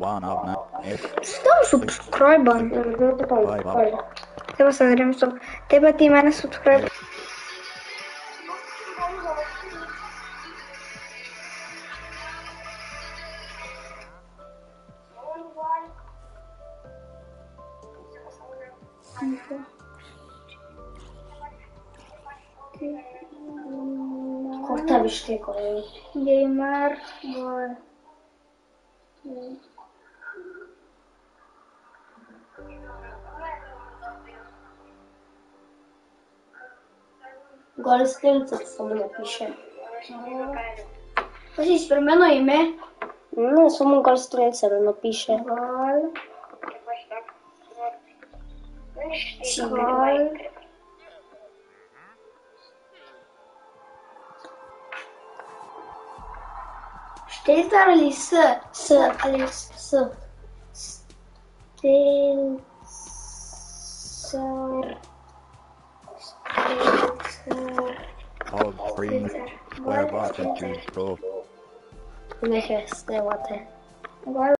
Що там субскрайба? Треба се верим, що тебе ти мене субскрайба. Cortava Gamer. Boa. Gol você tem muita família pichã. Você experimentou aí, né? Não, sou um gol strânță, nu pișe. Gol. Și gol. Știi, dar Alisa? Să, Alisa, să. Sensor. Sensor. All green. Whereabouts is James Grove? Nechaj, stay what